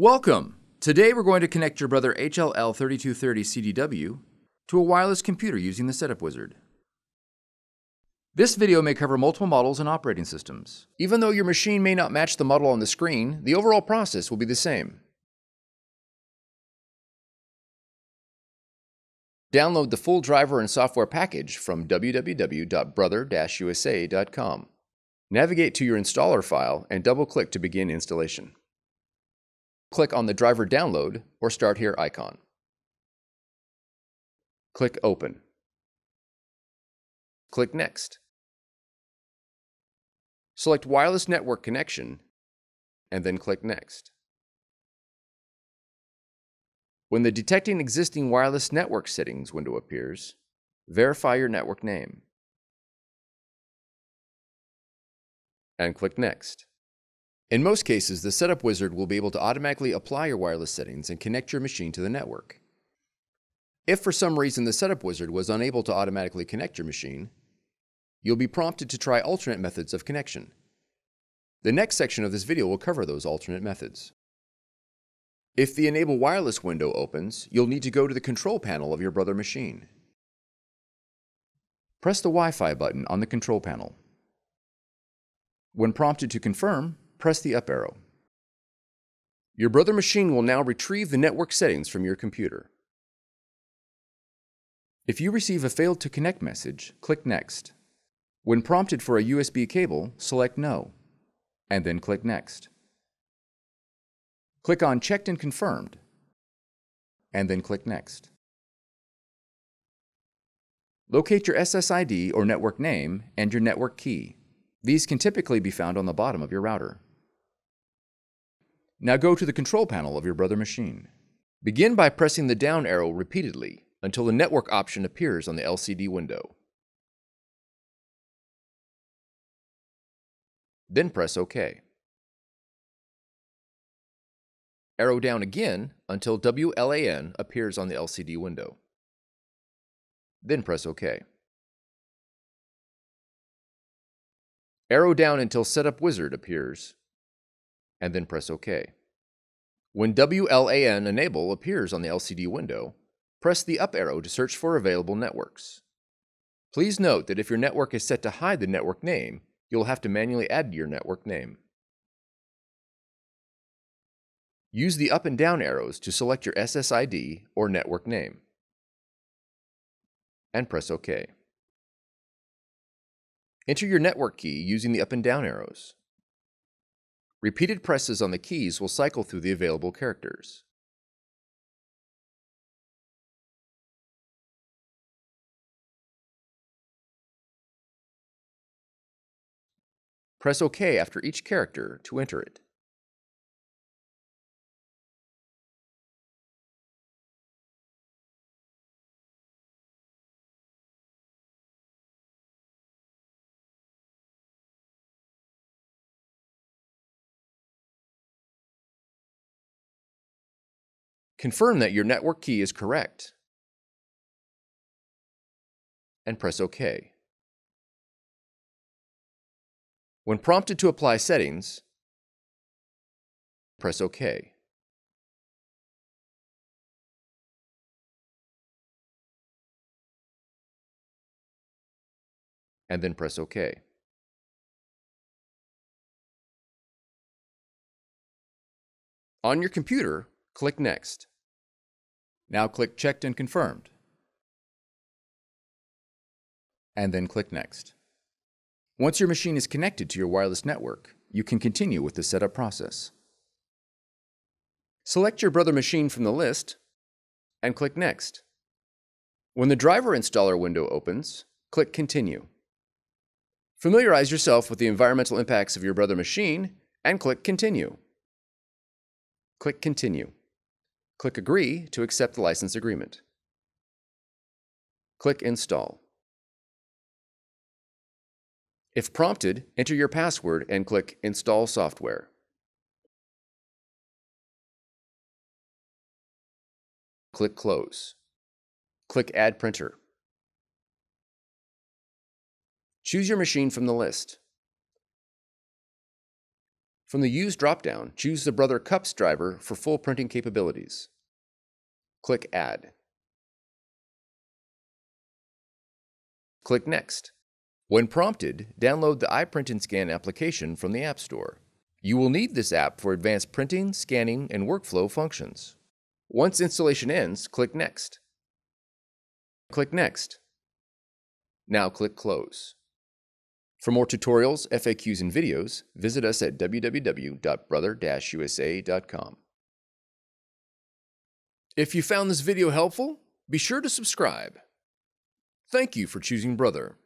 Welcome! Today we're going to connect your Brother HLL3230 CDW to a wireless computer using the Setup Wizard. This video may cover multiple models and operating systems. Even though your machine may not match the model on the screen, the overall process will be the same. Download the full driver and software package from www.brother-usa.com. Navigate to your installer file and double-click to begin installation. Click on the driver download or start here icon. Click Open. Click Next. Select Wireless Network Connection and then click Next. When the Detecting Existing Wireless Network Settings window appears, verify your network name and click Next. In most cases, the Setup Wizard will be able to automatically apply your wireless settings and connect your machine to the network. If for some reason the Setup Wizard was unable to automatically connect your machine, you'll be prompted to try alternate methods of connection. The next section of this video will cover those alternate methods. If the Enable Wireless window opens, you'll need to go to the control panel of your Brother machine. Press the Wi-Fi button on the control panel. When prompted to confirm, press the up arrow. Your Brother machine will now retrieve the network settings from your computer. If you receive a failed to connect message, click Next. When prompted for a USB cable, select No, and then click Next. Click on Checked and Confirmed, and then click Next. Locate your SSID or network name and your network key. These can typically be found on the bottom of your router. Now go to the control panel of your Brother machine. Begin by pressing the down arrow repeatedly until the network option appears on the LCD window. Then press OK. Arrow down again until WLAN appears on the LCD window. Then press OK. Arrow down until Setup Wizard appears, and then press OK. When WLAN Enable appears on the LCD window, press the up arrow to search for available networks. Please note that if your network is set to hide the network name, you'll have to manually add your network name. Use the up and down arrows to select your SSID or network name. And press OK. Enter your network key using the up and down arrows. Repeated presses on the keys will cycle through the available characters. Press OK after each character to enter it. Confirm that your network key is correct and press OK. When prompted to apply settings, press OK. And then press OK. On your computer, click Next. Now click Checked and Confirmed. And then click Next. Once your machine is connected to your wireless network, you can continue with the setup process. Select your Brother machine from the list and click Next. When the driver installer window opens, click Continue. Familiarize yourself with the environmental impacts of your Brother machine and click Continue. Click Continue. Click Agree to accept the license agreement. Click Install. If prompted, enter your password and click Install Software. Click Close. Click Add Printer. Choose your machine from the list. From the Use dropdown, choose the Brother CUPS driver for full printing capabilities. Click Add. Click Next. When prompted, download the iPrint and Scan application from the App Store. You will need this app for advanced printing, scanning, and workflow functions. Once installation ends, click Next. Click Next. Now click Close. For more tutorials, FAQs, and videos, visit us at www.brother-usa.com. If you found this video helpful, be sure to subscribe. Thank you for choosing Brother.